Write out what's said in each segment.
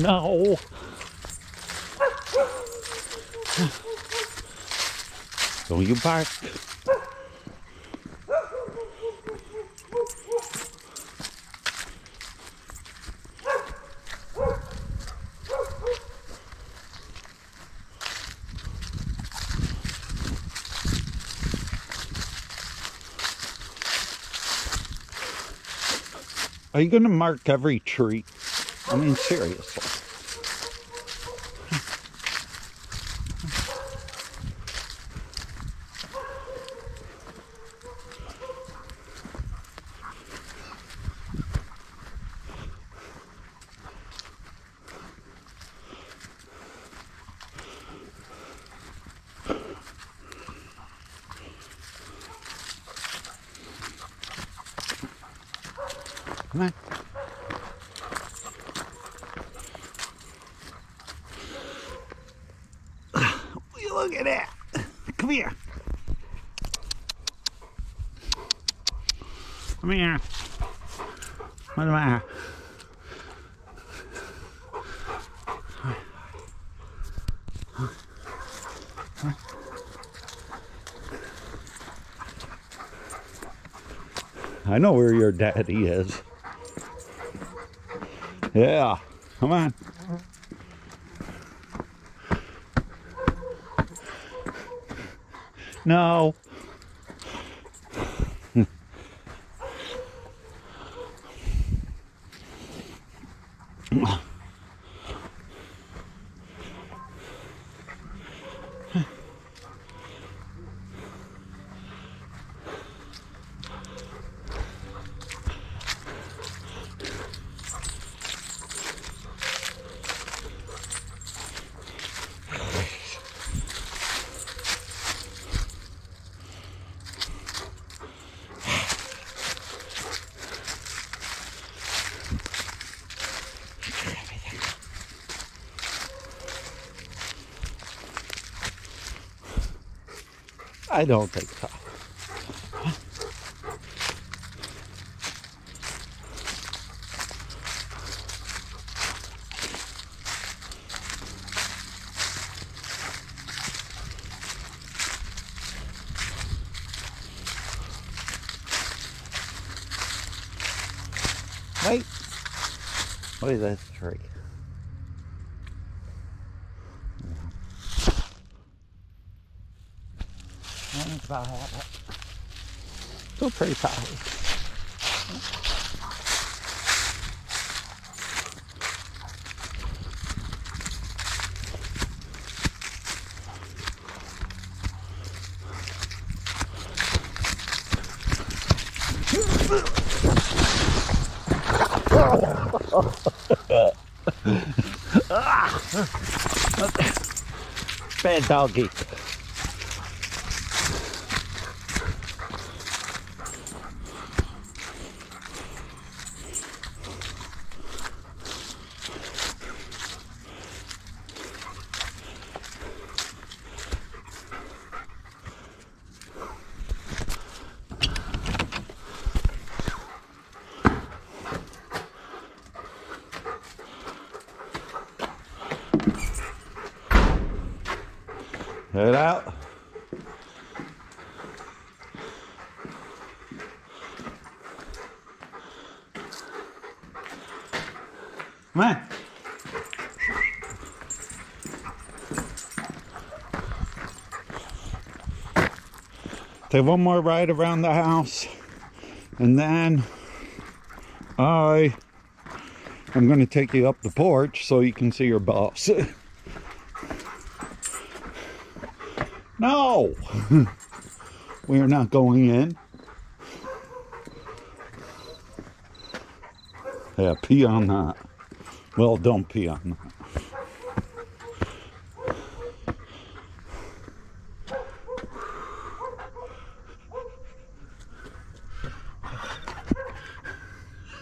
No. Don't you bark. Are you going to mark every tree? I mean, seriously. Come on. Look at that. Come here. Come here. What's the matter? I know where your daddy is. Yeah, come on. No. I don't think so. Wait. What is that tree. That's about it. Still pretty solid. Bad doggy. Head out. Come on. Take one more ride around the house and then I am going to take you up the porch so you can see your boss. No! we are not going in. Yeah, pee on that. Well, don't pee on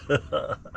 that.